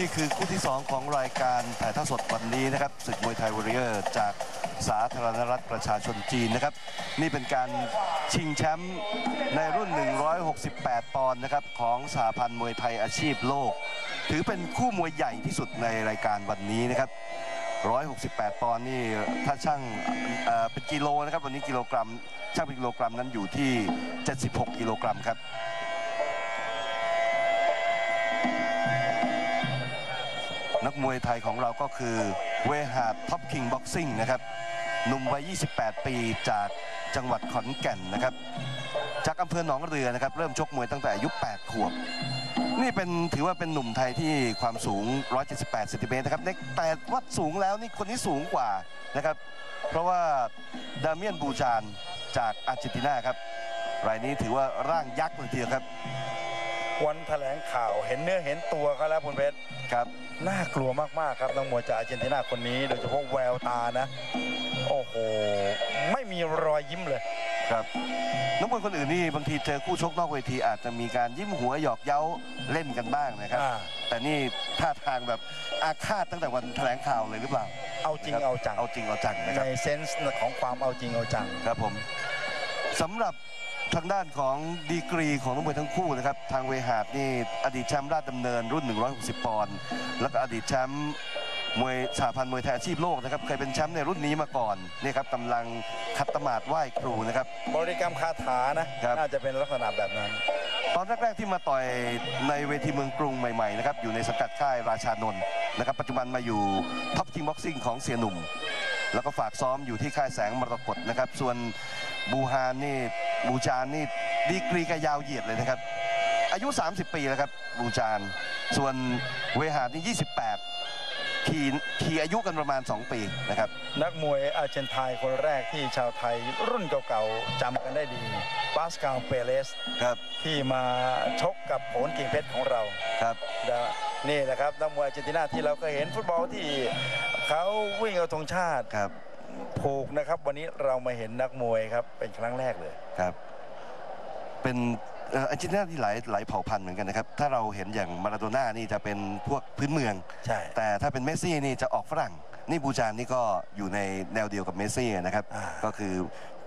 นี่คือคู่ที่ 2 ของรายการถ่ายทอดสดวันนี้นะครับศึกมวยไทยวอริเออร์จากสาธารณรัฐประชาชนจีนนะครับ นี่เป็นการชิงแชมป์ในรุ่น 168 ปอนด์นะครับของสหพันธ์มวยไทยอาชีพโลก ถือเป็นคู่มวยใหญ่ที่สุดในรายการวันนี้นะครับ 168 ปอนด์นี่ถ้าช่างเเป็นกิโลนะครับวันนี้กิโลกรัมช่างเป็นกิโลกรัมนั้นอยู่ที่ 76 กิโลกรัมครับ นักมวยไทยของเราก็คือเวหาส Top King Boxing นะครับหนุ่มวัย 28 ปีจากจังหวัดขอนแก่นนะครับ จากอำเภอหนองเรือนะครับ เริ่มชกมวยตั้งแต่อายุ 8 ขวบ นี่เป็นถือว่าเป็นหนุ่มไทยที่ความสูง 178เซนติเมตรนะครับในแต่วัดสูงแล้วนี่คนนี้สูงกว่านะครับ เพราะว่าดาเมียนบูจานจากอาร์เจนตินาครับ รายนี้ถือว่าร่างยักษ์เลยทีเดียวครับ วันแถลงข่าวเห็นเนื้อเห็นตัวเขาแล้วคุณเพชรครับ น่ากลัวมากๆครับนักมวยจากอาร์เจนตินาคนนี้ โดยเฉพาะแววตานะ โอ้โห ไม่มีรอยยิ้มเลย ครับนักมวยคนอื่นนี่บางทีเจอคู่ชกนอกเวทีอาจจะมีการยิ้มหัวหยอกเย้าเล่นกันบ้างนะครับ อ่า แต่นี่ท่าทางแบบอาฆาตตั้งแต่วันแถลงข่าวเลยหรือเปล่าเอาจริงนะคบเอาจังเอาจริงเอาจังนะครับในเซนส์ของความเอาจริงเอาจัง ครับผมสำหรับ ทางด้านของดีกรีของนักมวยทั้งคู่นะครับ ทางเวหาสนี่อดีตแชมป์ราชดำเนินรุ่น 160 ปอนด์แล้วก็อดีตแชมป์มวยสหพันธ์มวยไทยอาชีพโลกนะครับเคยเป็นแชมป์ในรุ่นนี้มาก่อนนี่ครับกำลังขัดสมาธิไหว้ครูนะครับ บริกรรมคาถานะ ครับ น่าจะเป็นลักษณะแบบนั้น ตอนแรกๆที่มาต่อยในเวทีเมืองกรุงใหม่ๆนะครับอยู่ในสังกัดค่ายราชานนท์นะครับปัจจุบันมาอยู่ Top King Boxing ของเสี่ยหนุ่ม แล้วก็ฝากซ้อมอยู่ที่ค่ายแสงมรกตนะครับ ส่วนบูฮานนี่ บูจานนี่ดีกรีกยาวเหยียดเลยนะครับ อายุ 30 ปีแล้วครับบูจาน ส่วนเวหาดนี่28ขี่ขี่อายุกันประมาณ 2 ปีนะครับ นักมวยอาร์เจนไทยคนแรกที่ชาวไทยรุ่นเก่าๆจำกันได้ดีปาสกาลเปเรสครับที่มาชกกับโผลกิ่งเพชรของเราครับนะนี่แหละครับนักมวยอาร์เจนตินาที่เราก็เห็นฟุตบอลที่เขาวิ่งเอาธงชาติครับ ผูกนะครับ วันนี้เรามาเห็นนักมวยครับ เป็นครั้งแรกเลย ครับ เป็นเอ่ออาร์เจนตินาที่หลายหลายเผ่าพันธุ์เหมือนกันนะครับ ถ้าเราเห็นอย่างมาราโดน่านี่จะเป็นพวกพื้นเมือง ใช่ แต่ถ้าเป็นเมสซี่นี่จะออกฝรั่ง นี่บูจานนี่ก็อยู่ในแนวเดียวกับเมสซี่นะครับ อ่า ก็คือ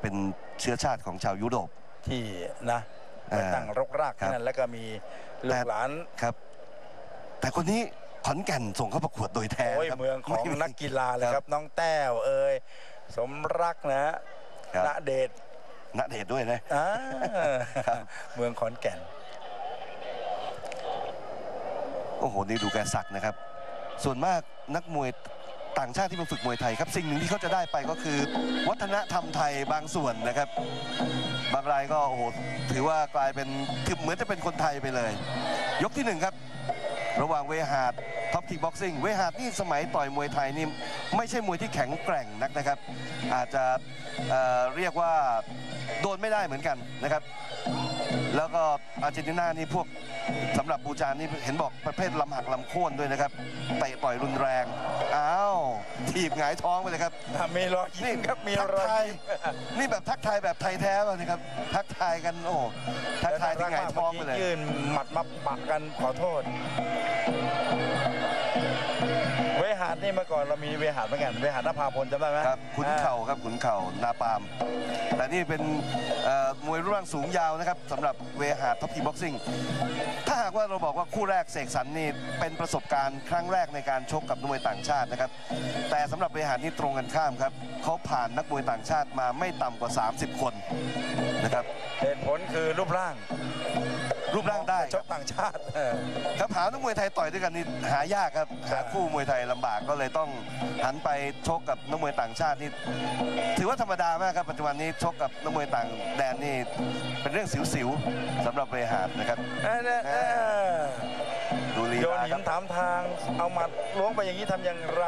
เป็นเชื้อชาติของชาวยุโรป ที่นะไปอ่าตั้งรกรากครัที่บนั่นแล้วก็มีลูแต่กหลาน ครับ แต่คนนี้ ขอนแก่นส่งเข้าประกวดโดยแท้โอ้ยครับเมืองของไม่นักกีฬาเลยครับ น้องแต้วเอ่ยสมรักนะฮะครับณเดชน์ณเดชน์ด้วยนะ อ่าครับ เมืองขอนแก่น โอ้โหนี่ดูแกสักนะครับ ส่วนมากนักมวยต่างชาติที่มาฝึกมวยไทยครับ สิ่งหนึ่งที่เขาจะได้ไปก็คือ วัฒนธรรมไทยบางส่วนนะครับ บางรายก็โอ้โหถือว่ากลายเป็นคือเหมือนจะเป็นคนไทยไปเลย ยกที่หนึ่งครับ ระหว่างเวหาส Top King Boxing เวหาสนี่สมัยต่อยมวยไทยนี่ไม่ใช่มวยที่แข็งแกร่งนักนะครับ อาจจะเอ่อเรียกว่าโดนไม่ได้เหมือนกันนะครับ แล้วก็อาร์เจนตินานี่พวกสำหรับบูจานนี่เห็นบอกประเภทล่ำหักล่ำโค่นด้วยนะครับเตะต่อยรุนแรง อ้าวถีบหงายท้องไปเลยครับมีรอยยิ้มครับมีทักรอยทายยิ้มนี่แบบทักทายแบบไทยแท้ป่ะนี่ครับทักทายกันโอ้ทักทายที่หงายท้องไปเลยมื่ยื่นหมัดมาปะกันขอโทษเว หาดนี่เมื่อก่อนเรามีเวหาดเหมือนกันเวหาดนภาพลจำได้ไหมครับขุนเข่าครับขุนเข่านาปาม แต่นี่เป็นเอ่อมวยรูปร่างสูงยาวนะครับสำหรับเวหาท็อปทีบ็อกซิ่งถ้าหากว่าเราบอกว่าคู่แรกเสกสรรนี่เป็นประสบการณ์ครั้งแรกในการชกกับนักมวยต่างชาตินะครับ แต่สำหรับเวหานี่ตรงกันข้ามครับเขาผ่านนักมวยต่างชาติมาไม่ต่ำกว่า 30 คนนะครับ เหตุผลคือรูปร่าง รูปร่างได้ชกต่างชาติเออครับหานักมวยไทยต่อยด้วยกันนี่หายากครับใช่หาคู่มวยไทยลำบากก็เลยต้องหันไปชกกับนักมวยต่างชาตินี่ถือว่าธรรมดามากครับปัจจุบันนี้ชกกับนักมวยต่างแดนนี่เป็นเรื่องสิวๆสำหรับเวหาดนะครับเออเออเออดูลีโยนลาหิครันบถามทางเอาหมัดล้วงไปอย่างนี้ทำอย่างไร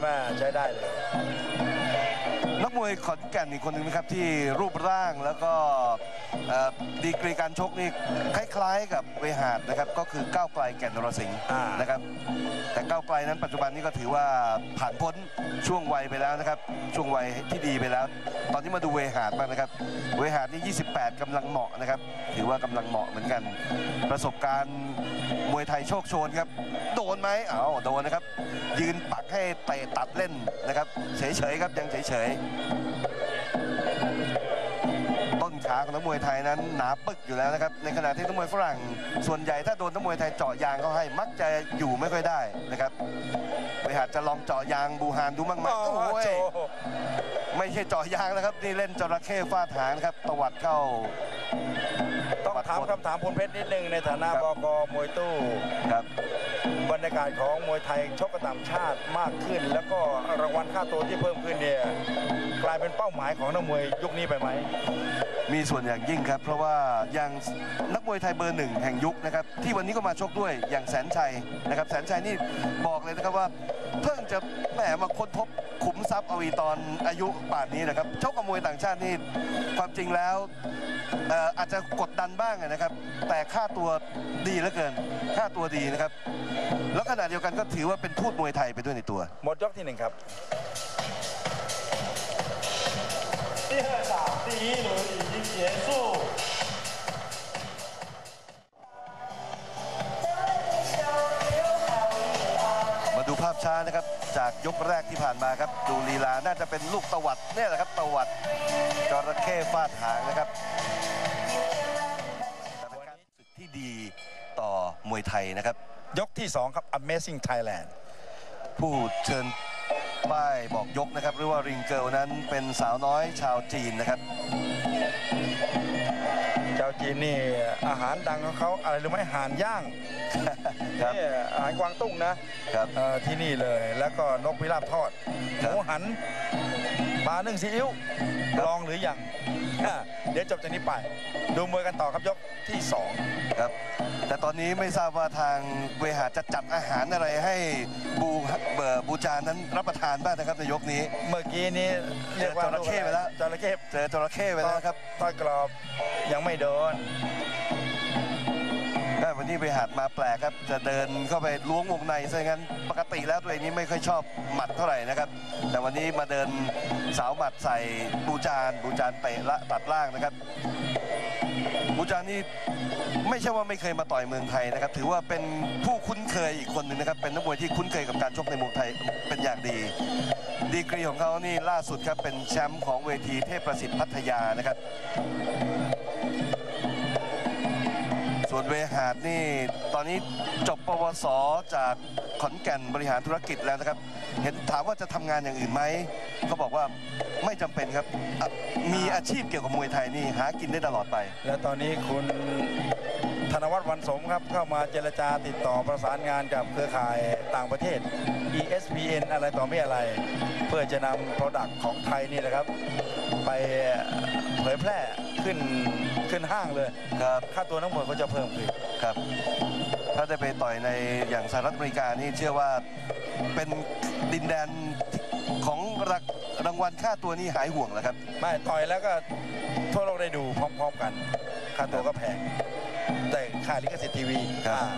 แม่ใช้ได้เลยนัก มวยขอนแก่นอีกคนหนึ่งนะครับที่รูปร่างแล้วก็เอ่อดีกรีการชกนี่คล้ายๆ กับเวหาดนะครับก็คือก้าวไกลแก่นนรสิงห์อ่านะครับแต่ก้าวไกลนั้นปัจจุบันนี้ก็ถือว่าผ่านพ้นช่วงวัยไปแล้วนะครับช่วงวัยที่ดีไปแล้ว ตอนนี้มาดูเวหาดบ้างนะครับเวหาดนี่ 28กำลังเหมาะนะครับถือว่ากำลังเหมาะเหมือนกัน ประสบการณ์มวยไทยโชคโชนครับโดนไหมอ้าวโดนนะครับยืนปักให้เตะตัดเล่นนะครับเฉยๆครับยังเฉยๆต้นขาของนักมวยไทยนั้นหนาปึกอยู่แล้วนะครับ ในขณะที่นักมวยฝรั่ง ส่วนใหญ่ถ้าโดนนักมวยไทยเจาะยางเขาให้มักจะอยู่ไม่ค่อยได้นะครับไปหาจะลองเจาะยางบูฮานดูบ้างไหมโอ้โอ้ยโหไม่ใช่เจาะยางนะครับนี่เล่นจระเข้ฟาดหางนะครับตวัดเข้าต้องถามคำถามพลเพชรนิดนึงในฐานะครับบกมวยตู้ครับบรรยากาศของมวยไทยชกกับต่างชาติมากขึ้น แล้วก็รางวัลค่าตัวที่เพิ่มขึ้นเนี่ย กลายเป็นเป้าหมายของนักมวยยุคนี้ไปไหม มีส่วนอย่างยิ่งครับ เพราะว่าอย่างนักมวยไทยเบอร์หนึ่งแห่งยุคนะครับที่วันนี้ก็มาชกด้วยอย่างแสนชัยนะครับ แสนชัยนี่บอกเลยนะครับว่าเพิ่งจะแหมมาค้นพบขุมทรัพย์อวีตอนอายุป่านนี้นะครับชกกับมวยต่างชาตินี่ความจริงแล้วเอ่ออาจจะกดดันบ้างนะครับ แต่ค่าตัวดีเหลือเกิน ค่าตัวดีนะครับ แล้วขณะเดียวกันก็ถือว่าเป็นทูตมวยไทยไปด้วยในตัว หมดยกที่หนึ่งครับ 第二场第一轮已经结束。 มาดูภาพช้านะครับ จากยกแรกที่ผ่านมาครับ ดูลีลาน่าจะเป็นลูกตวัดเนี่ยแหละครับตวัดจระเข้ฟาดหางนะครับแต่เป็นการศึกที่ดีต่อมวยไทยนะครับ ยกที่สองครับ Amazing Thailand ผู้เชิญ ป้ายบอกยกนะครับ หรือว่าริงเกิลนั้นเป็นสาวน้อยชาวจีนนะครับเจ้าจีนนี่อาหารดังของเขาอะไรรู้ไหมห่านย่างครับนี่อาหารกวางตุ้งนะครับเอ่อที่นี่เลยแล้วก็นกพิราบทอดหครับมูหันปลานึ่งซีอิ๊วครับลองหรือยังอะ เดี๋ยวจบจากนี้ไป ดูมวยกันต่อครับยกที่สองครับ แต่ตอนนี้ไม่ทราบว่าทางเวหาจะจัดอาหารอะไรให้บูเบอร์บูจานั้นรับประทานบ้างนะครับในยกนี้ เมื่อกี้นี้เรียกว่าเจอจระเข้ไปแล้วจระเข้เจอจระเข้ไปแล้วนะครับต้อยกรอบยังไม่โดนแต่ วันนี้ไปหาดมาแปลกครับ จะเดินเข้าไปล้วงวงในซะงั้นปกติแล้วตัวเองนี้ไม่ค่อยชอบหมัดเท่าไหร่นะครับ แต่วันนี้มาเดินสาวหมัดใส่บูจานบูจานเตะละตัดล่างนะครับบูจานนี่ไม่ใช่ว่าไม่เคยมาต่อยเมืองไทยนะครับ ถือว่าเป็นผู้คุ้นเคยอีกคนหนึ่งนะครับ เป็นนักมวยที่คุ้นเคยกับการชกในเมืองไทยเป็นอย่างดี ดีกรีของเขานี่ล่าสุดครับเป็นแชมป์ของเวทีเทพประสิทธิ์พัทยานะครับ ส่วนเวหาดนี่ตอนนี้จบปวสจากขอนแก่นบริหารธุรกิจแล้วนะครับ เห็นถามว่าจะทำงานอย่างอื่นไหมเขาบอกว่าไม่จำเป็นครับ มีอาชีพเกี่ยวกับมวยไทยนี่หากินได้ตลอดไป และตอนนี้คุณธนวัฒน์วันสมครับ เข้ามาเจรจาติดต่อประสานงานกับเครือข่ายต่างประเทศ ESPN อะไรต่อไม่อะไร เพื่อจะนำ product ของไทยนี่นะครับ ไปเผยแพร่ขึ้นขึ้นห้างเลยครับค่าตัวนักมวยก็จะเพิ่มขึ้นครับ ถ้าได้ไปต่อยในอย่างสหรัฐอเมริกานี่เชื่อว่าเป็นดินแดนของลาภรางวัลค่าตัวนี่หายห่วงแล้วครับไม่ต่อยแล้วก็ทั่วโลกได้ดูพร้อมๆกัน ค่าตัวก็แพงแต่ค่าลิขสิทธิ์ทีวีครับอ่า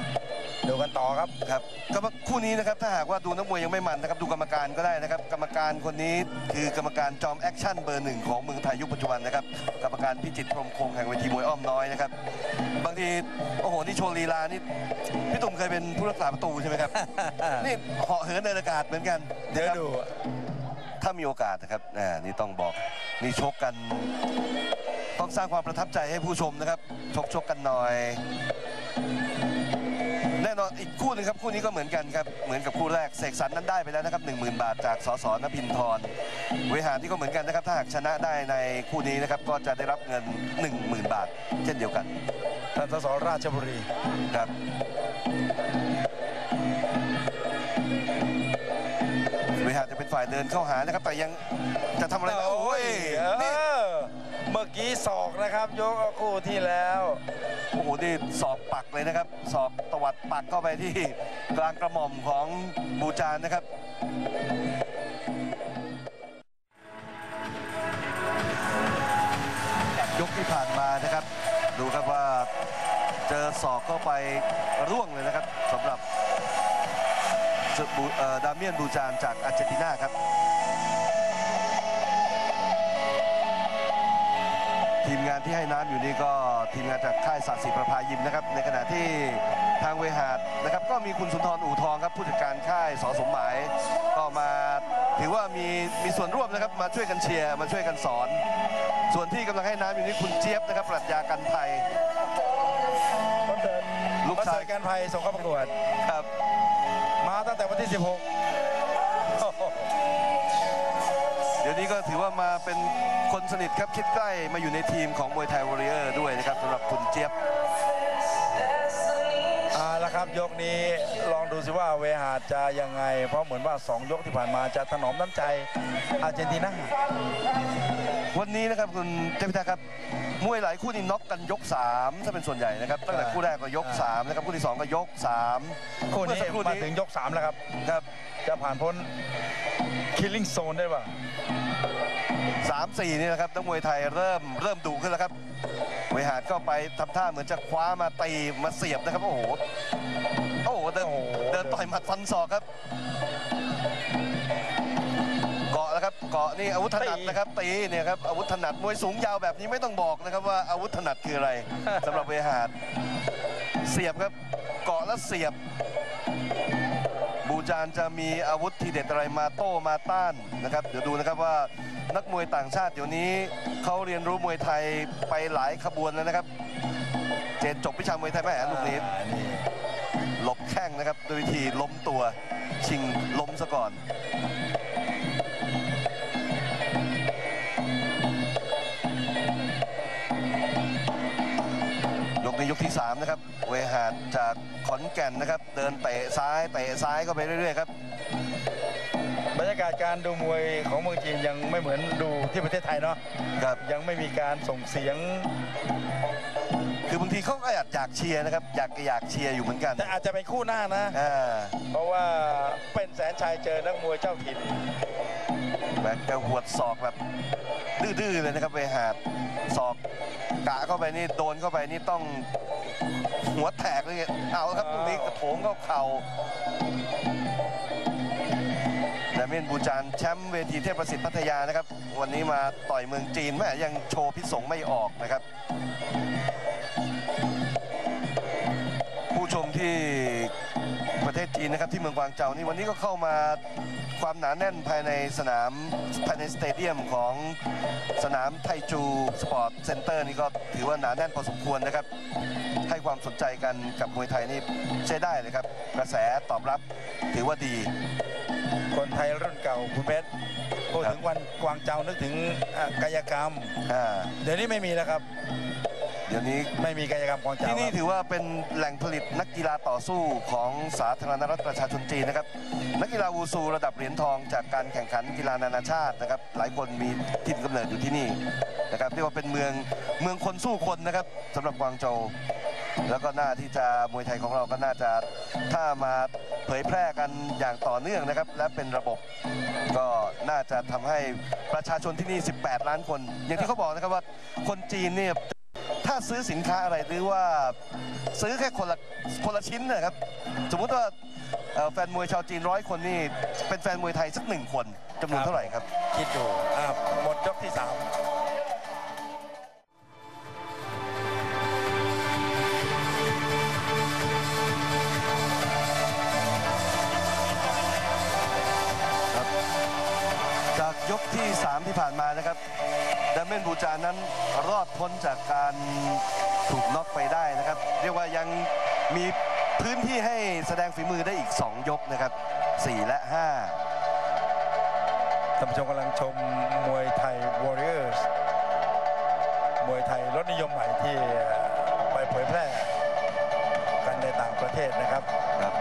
ดูกันต่อครับครับก็คู่นี้นะครับถ้าหากว่าดูนักมวยยังไม่มันนะครับดูกรรมการก็ได้นะครับ กรรมการคนนี้คือกรรมการจอม action เบอร์หนึ่งของเมืองไทยยุคปัจจุบันนะครับกรรมการพิจิตรพรหมคงแห่งเวทีมวยอ้อมน้อยนะครับบางทีโอ้โหนี่โชว์ลีลานี่พี่ตุ่มเคยเป็นผู้รักษาประตูใช่ไหมครับนี่เหาะเหินในอากาศเหมือนกันเดี๋ยวนะครับดูถ้ามีโอกาสนะครับอ่านี่ต้องบอกนี่ชกกัน ต้องสร้างความประทับใจให้ผู้ชมนะครับชกชกกันหน่อยแน่นอนอีกคู่หนึงครับคู่นี้ก็เหมือนกันครับเหมือนกับคู่แรกเสกสรรนั้นได้ไปแล้วนะครับ10,000 บาทจากสสนพินทรเวหานี่ก็เหมือนกันนะครับถ้าหากชนะได้ในคู่นี้นะครับก็จะได้รับเงิน 10,000 บาท เช่นเดียวกันท่านสสราชบุรีครับเวหาจะเป็นฝ่ายเดินเข้าหานะครับแต่ยังจะทำอะไรบ้างโอ้ยเอนี่อเมื่อกี้ศอกนะครับยกคู่ที่แล้ว โอ้โหนี่ศอกปักเลยนะครับศอกตวัดปักเข้าไปที่กลางกระหม่อมของบูจานนะครับยกที่ผ่านมานะครับ ดูครับว่าเจอศอกเข้าไปร่วงเลยนะครับสำหรับจุบูเอ่อดามียนบูจานจากอาร์เจนตินาครับทีมงานที่ให้น้ำอยู่นี่ก็ ทีมงานจากค่ายสัตว์ศรีประภายิมนะครับ ในขณะที่ทางเวหาดนะครับ ก็มีคุณสุนทรอู่ทองครับผู้จัดการค่ายสอสมหมาย ก็มาถือว่ามีมีส่วนร่วมนะครับ มาช่วยกันเชียร์มาช่วยกันสอน ส่วนที่กำลังให้น้ำอยู่นี่คุณเจี๊ยบนะครับปรัชญากันภัยคนเดินลูกประชายเสริฐการภัยส่งเข้าประกวดครับ มาตั้งแต่วันที่ 16 ดี๋ยวนี้ก็ถือว่ามาเป็นคนสนิทครับคิดใกล้มาอยู่ในทีมของมวยไทยวอริเออร์ด้วยนะครับสำหรับคุณเจี๊ยบเอาละครับยกนี้ลองดูสิว่าเวหาดจะยังไง เพราะเหมือนว่า 2 ยกที่ผ่านมาจะถนอมน้ำใจอาร์เจนตินาวันนี้นะครับคุณเทพิทักษ์ครับมวยหลายคู่นี่น็อกกันยก 3 ถ้าเป็นส่วนใหญ่นะครับตั้งแต่คู่แรกก็ยก3นะครับคู่ที่ 2 ก็ยก3คู่เมื่อนี้สักครู่มานี้ถึงยก 3 แล้วครับครับ จะผ่านพ้น คิลลิ่งโซนได้ป่ะสามสี่นี่นะครับนักมวยไทยเริ่มเริ่มดุขึ้นแล้วครับเวหาดก็ไปทำท่าเหมือนจะคว้ามาตีมาเสียบนะครับ โอ้โหโอ้โหเดินโอ้โหเดินต่อยหมัดฟันศอกครับ เกาะแล้วครับเกาะนี่อาวุธถนัดนะครับตีเนี่ยครับอาวุธถนัดมวยสูงยาวแบบนี้ไม่ต้องบอกนะครับว่าอาวุธถนัดคืออะไรสำหรับเวหาดเสียบครับ เกาะแล้วเสียบ บูจานจะมีอาวุธทีเด็ดอะไรมาโต้มาต้านนะครับ เดี๋ยวดูนะครับว่านักมวยต่างชาติเดี๋ยวนี้เขาเรียนรู้มวยไทยไปหลายขบวนแล้วนะครับ เจนจบวิชามวยไทยแม่ลูกนี้อ่านี่หลบแข้งนะครับด้วยวิธีล้มตัวชิงล้มซะก่อน ยกในยกที่ 3 นะครับ เวหาดจากขอนแก่นนะครับ เดินเตะซ้ายเตะซ้ายเข้าไปเรื่อย ๆ ครับ บรรยากาศการดูมวยของเมืองจีนยังไม่เหมือนดูที่ประเทศไทยเนาะครับ ยังไม่มีการส่งเสียง คือบางทีเขาก็อยากอยากเชียร์นะครับ อยากอยากเชียร์อยู่เหมือนกันแต่อาจจะเป็นคู่หน้านะ อ่าเพราะว่าเป็นแสนชัยเจอนักมวยเจ้าถิ่น แบบแกหวดศอกแบบดื้อๆเลยนะครับเวหาดศอกกะเข้าไปนี่โดนเข้าไปนี่ต้องหัวแตกเลยเอาละครับตรงนี้กระโถงเข้าเข่าดาเมียนบูจานแชมป์เวทีเทพประสิทธิ์พัทยานะครับ วันนี้มาต่อยเมืองจีนแม่ยังโชว์พิษสงไม่ออกนะครับ ผู้ชมที่ประเทศจีนนะครับที่เมืองกวางเจานี่วันนี้ก็เข้ามา ความหนาแน่นภายในสนามภายใน stadium ของสนามไทจู Sport Center นี่ก็ถือว่าหนาแน่นพอสมควรนะครับ ให้ความสนใจกันกับมวยไทยนี่ใช้ได้เลยครับ กระแสตอบรับถือว่าดี คนไทยรุ่นเก่าคุณเพชรพูดครับถึงวันกวางเจานึกถึงอะกายกรรมอ่าเดี๋ยวนี้ไม่มีแล้วครับ เดี๋ยวนี้ไม่มีกายกรรมกวางเจาที่นี่ครับถือว่าเป็นแหล่งผลิตนักกีฬาต่อสู้ของสาธารณรัฐประชาชนจีนนะครับ นักกีฬาวูซูระดับเหรียญทองจากการแข่งขันกีฬานานาชาตินะครับ หลายคนมีถิ่นกำเนิดอยู่ที่นี่นะครับเรียกว่าเป็นเมืองเมืองคนสู้คนนะครับสำหรับกวางโจวแล้วก็น่าที่จะมวยไทยของเราก็น่าจะถ้ามาเผยแพร่กันอย่างต่อเนื่องนะครับ และเป็นระบบ ก็น่าจะทำให้ประชาชนที่นี่ 18 ล้านคน อย่างที่เขาบอกนะครับว่าคนจีนเนี่ย ถ้าซื้อสินค้าอะไรหรือว่าซื้อแค่คนละคนละชิ้นนะครับ สมมุติว่าเอ่อแฟนมวยชาวจีนร้อยคนนี่เป็นแฟนมวยไทยสักหนึ่งคนจำนวนเท่าไหร่ครับ คิดดูอะหมดยกที่สามจากยกที่ 3 ที่ผ่านมานะครับ ดามเมนบูจานั้นรอดพ้นจากการถูกน็อกไปได้นะครับ เรียกว่ายังมีพื้นที่ให้แสดงฝีมือได้อีก 2 ยกนะครับ 4 และ 5ท่านผู้ชมกำลังชมมวยไทย Warriors มวยไทยรถนิยมใหม่ที่ไปเผยแพร่กันในต่างประเทศนะครับครับ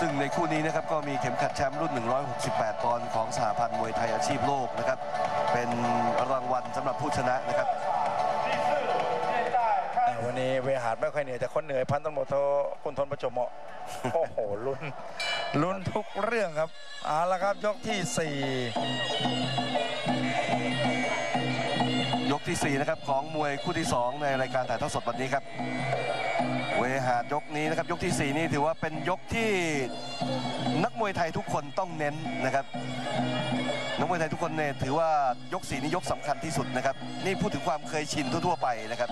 ซึ่งในคู่นี้นะครับก็มีเข็มขัดแชมป์รุ่น 168 ปอนด์ของสหพันธ์มวยไทยอาชีพโลกนะครับ เป็นรางวัลสำหรับผู้ชนะนะครับแต่วันนี้เวหาดไม่ค่อยเหนื่อยแต่คนเหนื่อยพันตำรวจโทคุณทนประจบเหมาะ โอ้โหลุ้นลุ้นทุกเรื่องครับเอาละครับยกที่สี่ยก ที่4นะครับของมวยคู่ที่ 2 ในรายการถ่ายทอดสดวันนี้ครับ เวหาดยกนี้นะครับยกที่ 4 นี่ถือว่าเป็นยกที่นักมวยไทยทุกคนต้องเน้นนะครับนักมวยไทยทุกคนเนี่ยถือว่ายกสีนี้ยกสำคัญที่สุดนะครับ นี่พูดถึงความเคยชินทั่วๆไปนะครับ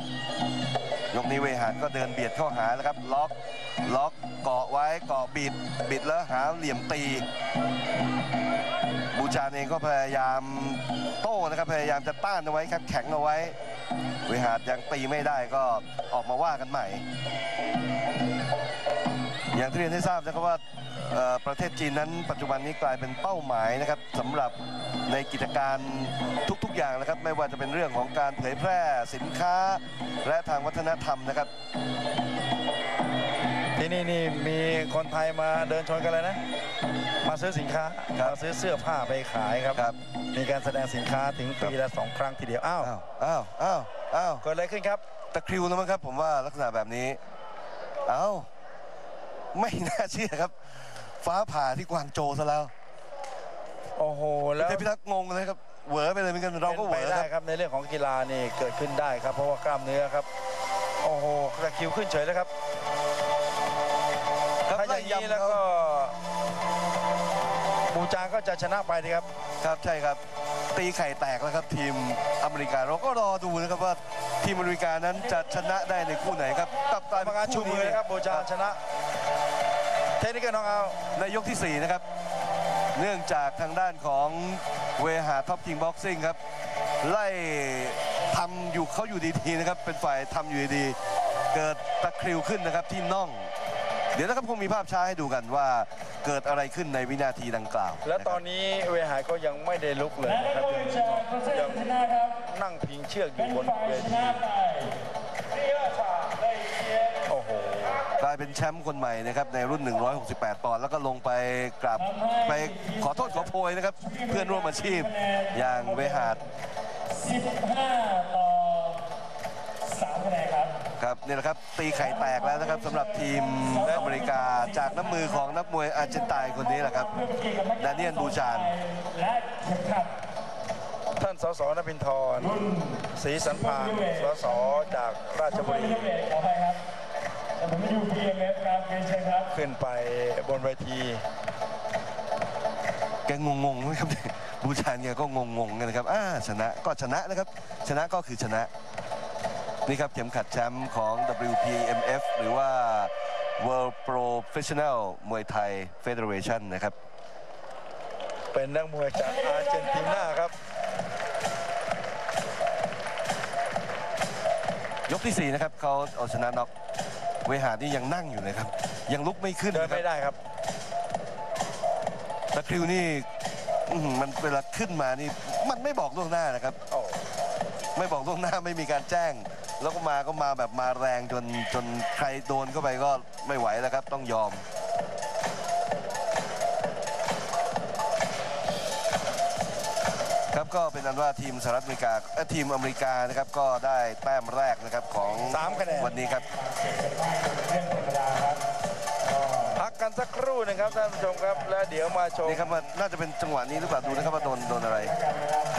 ยกนี้เวหาดก็เดินเบียดเข้าหาแล้วครับ ล็อกล็อกเกาะไว้เกาะบิด บิดแล้วหาเหลี่ยมตี บูชานเองก็พยายามโต้นะครับพยายามจะต้านเอาไว้ครับแข็งเอาไว้ เวหาดยังตีไม่ได้ก็ออกมาว่ากันใหม่ อย่างที่เรียนให้ทราบนะครับว่า ประเทศจีนนั้นปัจจุบันนี้กลายเป็นเป้าหมายนะครับสำหรับในกิจการทุกๆ อย่างนะครับ ไม่ว่าจะเป็นเรื่องของการเผยแพร่สินค้า และทางวัฒนธรรมนะครับ ที่นี่นี่มีคนไทยมาเดินชนกันเลยนะ มาซื้อสินค้าครับมาซื้อเสื้อผ้าไปขายครับ ครับ มีการแสดงสินค้าถึงปีละสองครั้งทีเดียวอ้าวอ้าวอ้าวอ้าวอ้าวเกิดอะไรขึ้นครับ ตะคริวแล้วมั้งครับ ผมว่าลักษณะแบบนี้ เอ้า ไม่น่าเชื่อครับ ฟ้าผ่าที่กวางโจวซะแล้วโอ้โหแล้วเทพิทักษ์งงเลยครับเหวอไปเลยเหมือนกันเราก็เหวป็นอไปได้ครับครับในเรื่องของกีฬานี่เกิดขึ้นได้ครับ เพราะว่ากล้ามเนื้อครับโอ้โหตะคริวขึ้นเฉยแล้วครับครับถ้าอย่างนี้แล้วก็บูจางก็จะชนะไปดีครับ ครับใช่ครับ ตีไข่แตกแล้วครับ ทีมอเมริกาเราก็รอดูนะครับว่าทีมอเมริกานั้นจะชนะได้ในคู่ไหนครับกลับกกรลายรมเป็นการชูคู่มืนี้อนะครับบูจางชนะเทคนิคเกอร์น้องเอาในยกที่ 4 นะครับ เนื่องจากทางด้านของเวหาท็อปคิงบ็อกซิ่งครับ ไล่ทำอยู่เขาอยู่ดีๆนะครับ เป็นฝ่ายทำอยู่ดีๆเกิดตะคริวขึ้นนะครับที่น่อง เดี๋ยวนะครับคงมีภาพช้าให้ดูกันว่าเกิดอะไรขึ้นในวินาทีดังกล่าว และตอนนะครับนี้เวหายก็ยังไม่ได้ลุกเลยและนะนัคกรับมวยจากประเทศยังชนะครับนั่งพิงเชือกอยู่บนฝ่ายเวชทีายเป็นแชมป์คนใหม่นะครับในรุ่น 168 ปอนด์แล้วก็ลงไปกราบไปขอโทษขอโพยนะครับเพื่อนร่วมอาชีพอย่างเวหาด 15 ต่อ3คะแนนครับ ครับนี่แหละครับตีไข่แตกแล้วนะครับสำหรับทีมอเมริกาจากน้ำมือของนักมวยอาร์เจนไตน์คนนี้แหละครับดาเนียลบูชานและเข็มขัดท่านสสนภินทรศรีสันพานสสจากราชบุรี ผมไม่อยู่ BMF ครับเรียนเชิญครับขึ้นไปบนเวทีแกงงงๆนะครับ บูชานแกก็งงๆกันนะครับอ่าชนะก็ชนะนะครับ ชนะก็คือชนะ นี่ครับเข็มขัดแชมป์ของ WPMF หรือว่า World Professional มวยไทย Federation นะครับ เป็นนักมวยจากอาร์เจนตินาครับ ยกที่ 4 นะครับเขาเอาชนะน็อก เวหานี่ยังนั่งอยู่เลยครับ ยังลุกไม่ขึ้นเดินนะครับไม่ได้ครับตะคริวนี่อื้อหือมันเวลาขึ้นมานี่มันไม่บอกล่วงหน้านะครับโอ้ไม่บอกล่วงหน้าไม่มีการแจ้ง แล้วก็มาก็มาแบบมาแรงจนจนใครโดนเข้าไปก็ไม่ไหวแล้วครับ ต้องยอมครับก็เป็นอันว่าทีมสหรัฐอเมริกาเอ่อทีมอเมริกานะครับก็ได้แต้มแรกนะครับของสามคะแนนวันนี้ครับ เรื่องธรรมดาครับพักกันสักครู่หนึงครับท่านผู้ชมครับแล้วเดี๋ยวมาชมนี่ครับว่าน่าจะเป็นจังหวะนี้หรือเปล่าดูนะครับว่าโดนโดนอะไร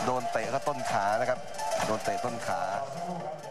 โดนเตะก็ต้นขานะครับ โดนเตะต้นขาสักครู่ครับ